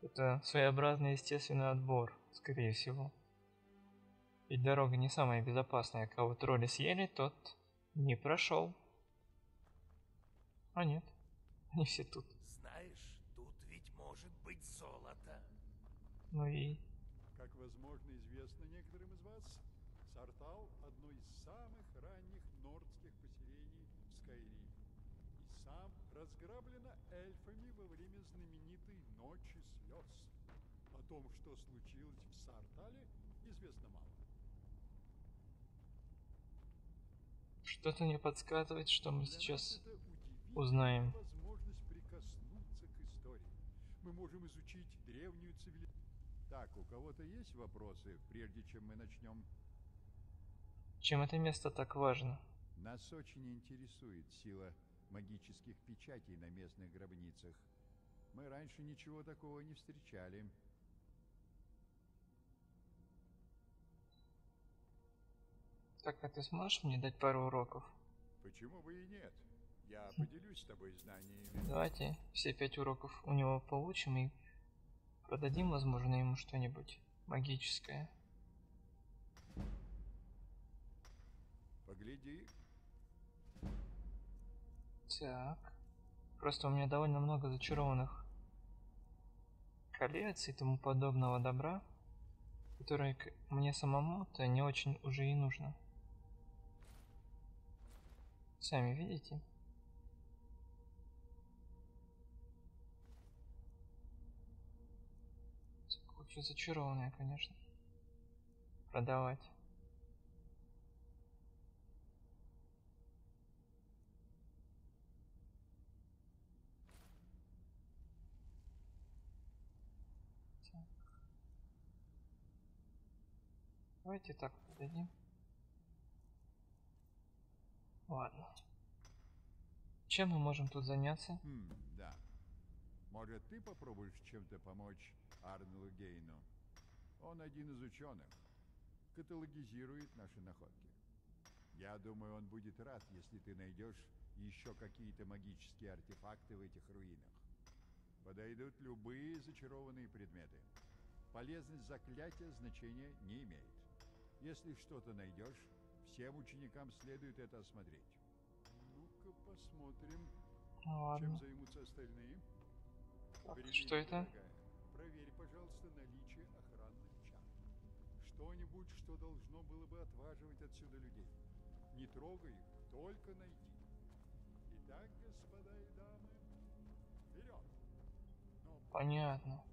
S1: Это своеобразный естественный отбор, скорее всего. Ведь дорога не самая безопасная. Кого тролли съели, тот не прошел. А нет, они все тут.
S3: Знаешь, тут ведь может быть золото.
S1: Ну и...
S4: Как возможно известно некоторым из вас, Сартал – одно из самых ранних нордских поселений в Скайриме. И сам разграблено эльфами во время знаменитой Ночи слез. О том, что случилось в Сартале, известно мало.
S1: Что-то мне подсказывает, что мы сейчас узнаем.
S4: возможность прикоснуться к истории. Мы можем изучить древнюю цивилизацию. Так, у кого-то есть вопросы, прежде чем мы начнем?
S1: Чем это место так важно?
S4: Нас очень интересует сила магических печатей на местных гробницах. Мы раньше ничего такого не встречали.
S1: Так, а ты сможешь мне дать пару уроков?
S4: Почему бы и нет? Я поделюсь с тобой знаниями.
S1: Давайте все пять уроков у него получим и продадим, возможно, ему что-нибудь магическое.
S4: Погляди,
S1: Так. Просто у меня довольно много зачарованных колец и тому подобного добра, которые к- мне самому-то не очень уже и нужно. Сами видите? Лучше зачарованное, конечно. Продавать. Давайте так продадим. Ладно. Чем мы можем тут заняться?
S4: Хм, да. Может, ты попробуешь чем-то помочь Арнелу Гейну? Он один из ученых. Каталогизирует наши находки. Я думаю, он будет рад, если ты найдешь еще какие-то магические артефакты в этих руинах. Подойдут любые зачарованные предметы. Полезность заклятия значения не имеет. Если что-то найдешь, всем ученикам следует это осмотреть. Ну-ка посмотрим,
S1: Ну,
S4: чем займутся остальные?
S1: Так,
S4: Берегись,
S1: что это?
S4: дорогая. Проверь, пожалуйста, наличие охранных чар. Что-нибудь, что должно было бы отваживать отсюда людей. Не трогай их, только найди. Итак, господа и дамы, вперед! Но
S1: Понятно.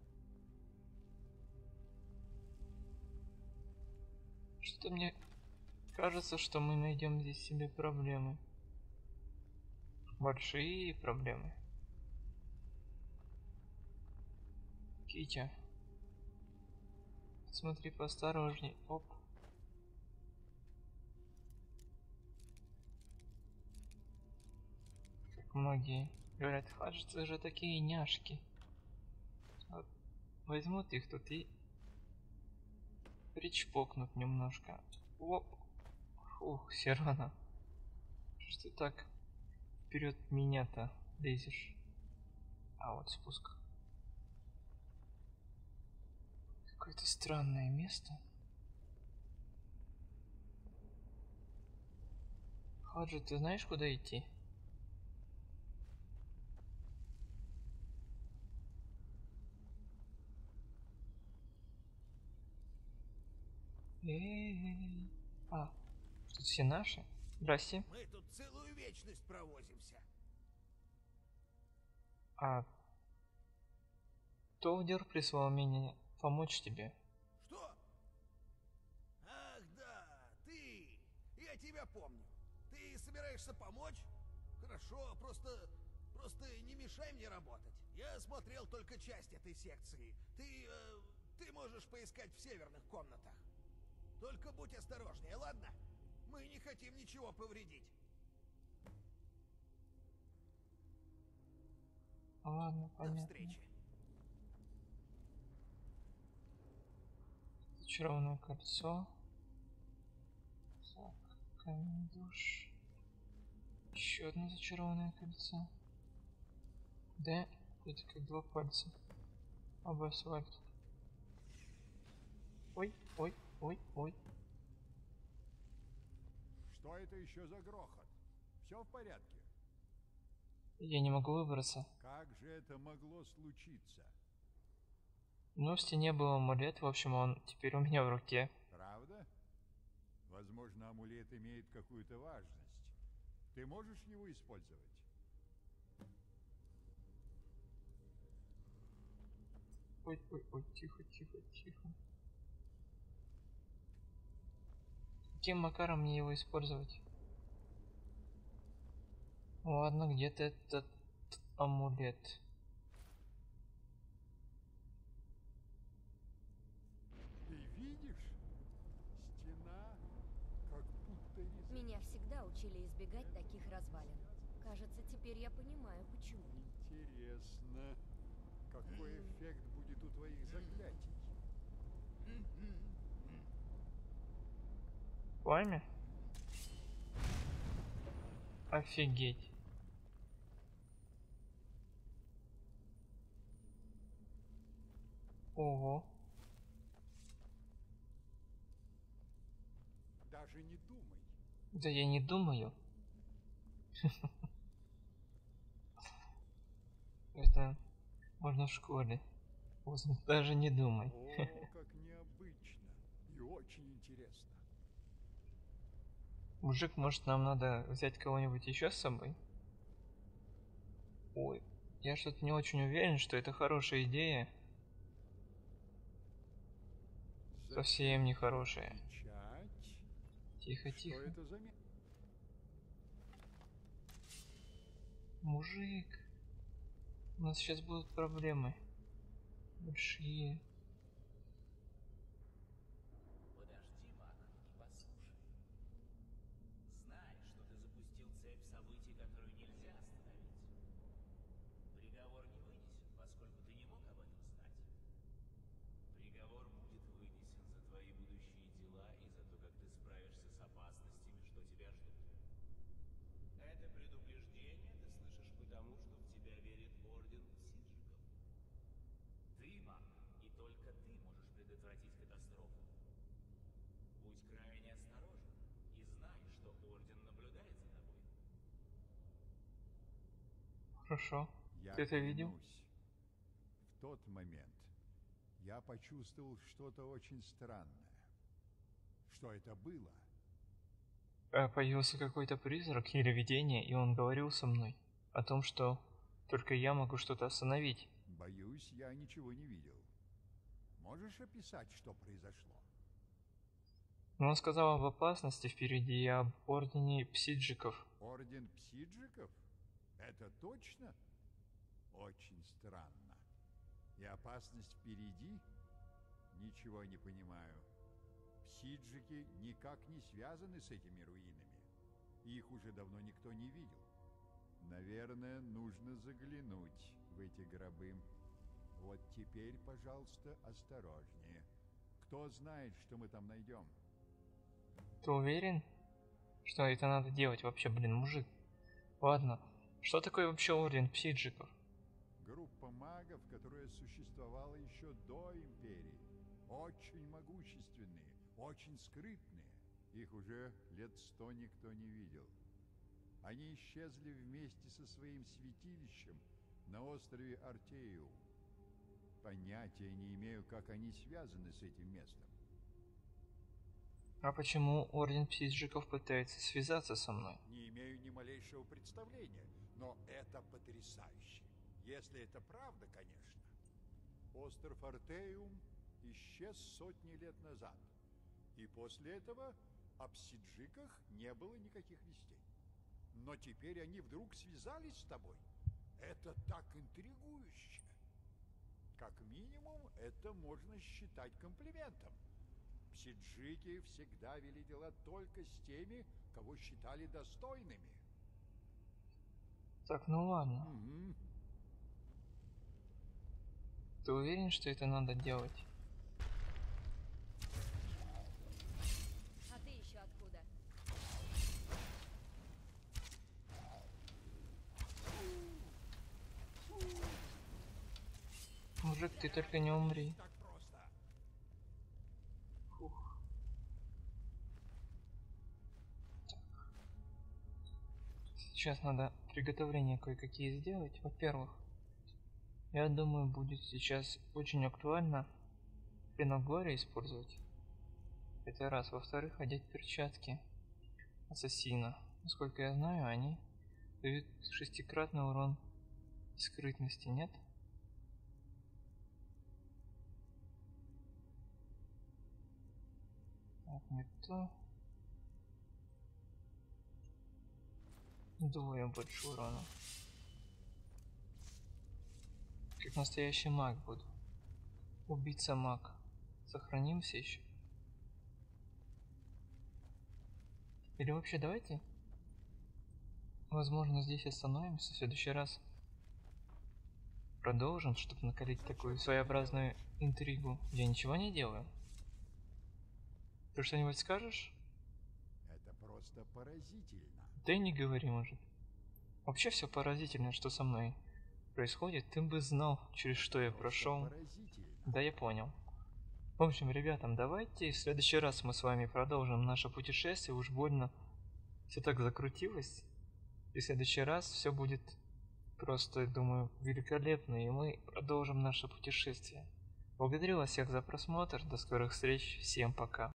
S1: Что мне кажется, что мы найдем здесь себе проблемы. Большие проблемы. Китя. Смотри поосторожней. Оп. Как многие говорят, кажется же такие няшки. Вот возьмут их тут и причпокнут немножко. Оп. Ух, все равно. Что ты так вперед меня-то лезешь? А вот спуск. Какое-то странное место. Хаджи, ты знаешь, куда идти? Эй, А, тут все наши? Здрасте.
S7: Мы тут целую вечность провозимся.
S1: А Толдер прислал меня помочь тебе.
S7: Что? Ах, да, ты! Я тебя помню. Ты собираешься помочь? Хорошо, просто... Просто не мешай мне работать. Я смотрел только часть этой секции. Ты... э, ты можешь поискать в северных комнатах. Только будь осторожнее, ладно? Мы не хотим ничего повредить.
S1: Ладно,
S7: До
S1: понятно.
S7: встречи.
S1: Зачарованное кольцо. Так, камень душ. Еще одно зачарованное кольцо. Да, это как два пальца. Об асфальт. Ой, ой, ой, ой.
S4: Что это еще за грохот? Все в порядке?
S1: Я не могу выбраться.
S4: Как же это могло случиться?
S1: Но в стене был амулет, в общем, он теперь у меня в руке.
S4: Правда? Возможно, амулет имеет какую-то важность. Ты можешь его использовать?
S1: Ой, ой, ой, тихо, тихо, тихо. Каким макаром мне его использовать? Ладно, где-то этот амулет.
S4: Ты видишь? Стена как будто из...
S2: Меня всегда учили избегать таких развалин. Кажется, теперь я понимаю, почему.
S4: Интересно, какой эффект будет у твоих заклятий?
S1: Пламя? Офигеть. Ого.
S4: Даже не думай.
S1: Да я не думаю. Это можно в школе. Даже не думай.
S4: О, как необычно и очень интересно.
S1: Мужик, может нам надо взять кого-нибудь еще с собой? Ой, я что-то не очень уверен, что это хорошая идея. Совсем не хорошая. Тихо, тихо. Мужик. У нас сейчас будут проблемы. Большие.
S3: Подожди, Мак, и послушай. Знай, что ты запустил цепь событий, которую нельзя остановить. Приговор не вынесен, поскольку ты не мог об этом знать. Приговор будет вынесен за твои будущие дела и за то, как ты справишься с опасностями, что тебя ждут. Это предупреждение ты слышишь потому, что в тебя верит Орден Сиджиков. Ты, маг, и только ты можешь предотвратить катастрофу. Будь крайне осторожен и знай, что Орден наблюдает за тобой.
S1: Хорошо.
S4: Я
S1: Ты это видел?
S4: В тот момент я почувствовал что-то очень странное. Что это было?
S1: Э, Появился какой-то призрак или видение, и он говорил со мной о том, что только я могу что-то остановить.
S4: Боюсь, я ничего не видел. Можешь описать, что произошло?
S1: Но он сказал об опасности впереди и об ордене псиджиков.
S4: Орден псиджиков? Это точно? Очень странно. И опасность впереди? Ничего не понимаю. Псиджики никак не связаны с этими руинами. Их уже давно никто не видел. Наверное, нужно заглянуть в эти гробы. Вот теперь, пожалуйста, осторожнее. Кто знает, что мы там найдем?
S1: Ты уверен? Что это надо делать вообще, блин, мужик? Ладно, что такое вообще орден псиджиков?
S4: Группа магов, которая существовала еще до Империи. Очень могущественные, очень скрытные. Их уже лет сто никто не видел. Они исчезли вместе со своим святилищем на острове Артею. Понятия не имею, как они связаны с этим местом.
S1: А почему Орден Псиджиков пытается связаться со мной?
S4: Не имею ни малейшего представления, но это потрясающе. Если это правда, конечно. Остров Артеум исчез сотни лет назад. И после этого о Псиджиках не было никаких вестей. Но теперь они вдруг связались с тобой. Это так интригующе. Как минимум, это можно считать комплиментом. Псиджики всегда вели дела только с теми, кого считали достойными.
S1: Так, ну ладно.
S4: Мгм.
S1: Ты уверен, что это надо делать?
S2: А ты еще откуда?
S1: Мужик, ты только не умри.
S4: Так просто.
S1: Фух. Так. Сейчас надо приготовления кое-какие сделать. Во-первых, я думаю, будет сейчас очень актуально пеноглория использовать. Это раз. Во-вторых, одеть перчатки ассасина. Насколько я знаю, они дают шестикратный урон скрытности, нет? Так, не то. Двое больше урона. Как настоящий маг буду. Убийца маг. Сохранимся еще. Или вообще давайте, возможно, здесь остановимся в следующий раз. Продолжим, чтобы накалить такую своеобразную интригу. Я ничего не делаю. Ты что-нибудь скажешь?
S4: Это просто поразительно.
S1: Да и не говори, может. Вообще все поразительно, что со мной происходит. Ты бы знал, через что я прошел. Да, я понял. В общем, ребятам, давайте в следующий раз мы с вами продолжим наше путешествие. Уж больно все так закрутилось. И в следующий раз все будет просто, думаю, великолепно. И мы продолжим наше путешествие. Благодарю вас всех за просмотр. До скорых встреч. Всем пока.